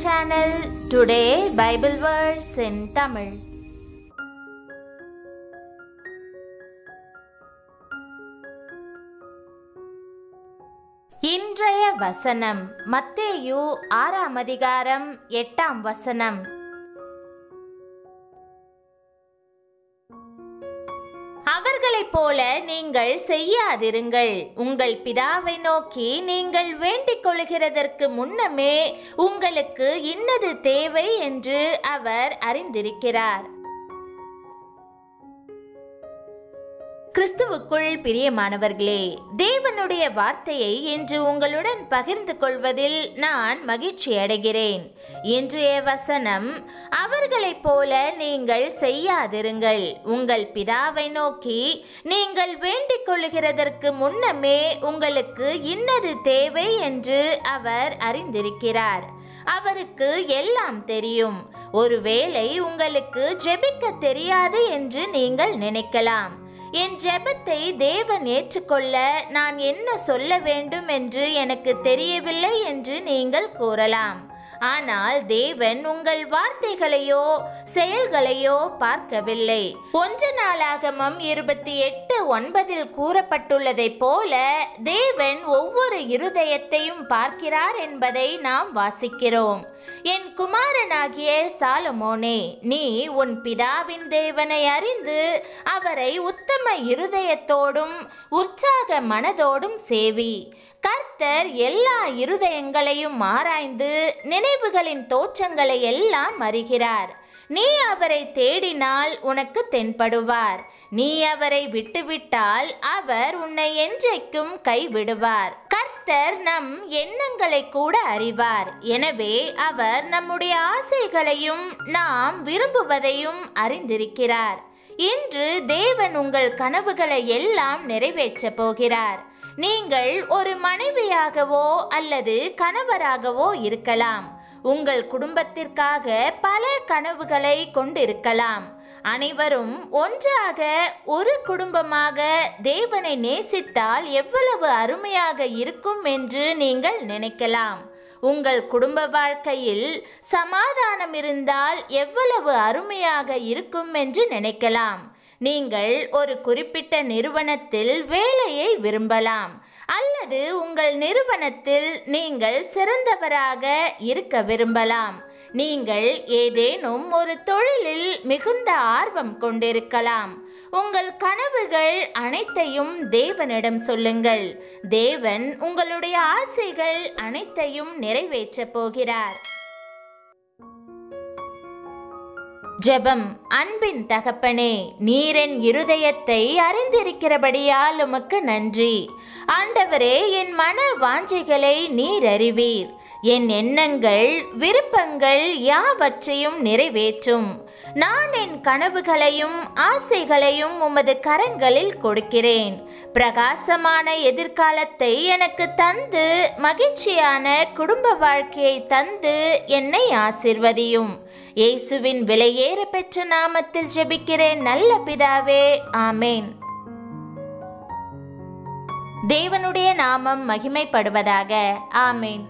Channel today Bible verse in Tamil இன்றைய வசனம் மத்தேயு ஆறாம் அதிகாரம் எட்டாம் வசனம். அவர்களைப் போல நீங்கள் செய்யாதிருங்கள். உங்கள் பிதாவை நோக்கி நீங்கள் வேண்டிக் கொள்கிறதற்கு முன்னமே உங்களுக்கு இன்னது தேவை என்று அவர் அறிந்திருக்கிறார். கிறிஸ்துவுக்குள் பிரியமானவர்களே தேவனுடைய வார்த்தையை இன்று உங்களுடன் பகிர்ந்து கொள்வதில் நான் மகிழ்ச்சி அடைகிறேன். இன்றைய வசனம் அவர்களைப் போல நீங்கள் செய்யாதிருங்கள். உங்கள் பிதாவை நோக்கி நீங்கள் வேண்டிக் கொள்கிறதற்கு முன்னமே உங்களுக்கு இன்னது தேவை என்று அவர் அறிந்திருக்கிறார். அவருக்கு எல்லாம் தெரியும். ஒருவேளை உங்களுக்கு ஜெபிக்க தெரியாது என்று நீங்கள் நினைக்கலாம். என் ஜெபத்தை தேவன் ஏற்றுக்கொள்ள நான் என்ன சொல்ல வேண்டும் என்று எனக்கு தெரியவில்லை என்று நீங்கள் கூறலாம். ஆனால் தேவன் உங்கள் வார்த்தைகளையோ செயல்களையோ பார்க்கவில்லை. ஒன்று நாளாகமம் இருபத்தி எட்டு ஒன்பதில் கூறப்பட்டுள்ளதைப் போல தேவன் ஒவ்வொரு இருதயத்தையும் பார்க்கிறார் என்பதை நாம் வாசிக்கிறோம். என் குமாரனாகிய சாலமோனே நீ உன் பிதாவின் தேவனை அறிந்து அவரை உத்தம இருதயத்தோடும் உற்சாக மனதோடும் சேவி. கர்த்தர் எல்லா இருதயங்களையும் ஆராய்ந்து நினைவுகளின் தோற்றங்களை எல்லாம் அறிகிறார். நீ அவரை தேடினால் உனக்கு தென்படுவார். நீ அவரை விட்டுவிட்டால் அவர் உன்னை என்றைக்கும் கைவிடுவார். கர்த்தர் நம் எண்ணங்களை கூட அறிவார். எனவே அவர் நம்முடைய ஆசைகளையும் நாம் விரும்புவதையும் அறிந்திருக்கிறார். இன்று தேவன் உங்கள் கனவுகளை எல்லாம் நிறைவேற்றப் போகிறார். நீங்கள் ஒரு மனைவியாகவோ அல்லது கணவராகவோ இருக்கலாம். உங்கள் குடும்பத்திற்காக பல கனவுகளை கொண்டிருக்கலாம். அனைவரும் ஒன்றாக ஒரு குடும்பமாக தேவனை நேசித்தால் எவ்வளவு அருமையாக இருக்கும் என்று நீங்கள் நினைக்கலாம். உங்கள் குடும்ப வாழ்க்கையில் சமாதானம் இருந்தால் எவ்வளவு அருமையாக இருக்கும் என்று நினைக்கலாம். நீங்கள் ஒரு குறிப்பிட்ட நிறுவனத்தில் வேலையை விரும்பலாம் அல்லது உங்கள் நிறுவனத்தில் நீங்கள் சிறந்தவராக இருக்க விரும்பலாம். நீங்கள் ஏதேனும் ஒரு தொழிலில் மிகுந்த ஆர்வம் கொண்டிருக்கலாம். உங்கள் கனவுகள் அனைத்தையும் தேவனிடம் சொல்லுங்கள். தேவன் உங்களுடைய ஆசைகள் அனைத்தையும் நிறைவேற்றப் போகிறார். ஜெபம். அன்பின் தகப்பனே நீரின் இருதயத்தை அறிந்திருக்கிறபடியால் உமக்கு நன்றி. ஆண்டவரே என் மன வாஞ்சைகளை நீர் அறிவீர். என் எண்ணங்கள் விருப்பங்கள் யாவற்றையும் நிறைவேற்றும். நான் என் கனவுகளையும் ஆசைகளையும் உமது கரங்களில் கொடுக்கிறேன். பிரகாசமான எதிர்காலத்தை எனக்கு தந்து மகிழ்ச்சியான குடும்ப வாழ்க்கையை தந்து என்னை ஆசிர்வதியும். இயேசுவின் விலையேற பெற்ற நாமத்தில் ஜெபிக்கிறேன் நல்ல பிதாவே ஆமேன். தேவனுடைய நாமம் மகிமைப்படுவதாக ஆமேன்.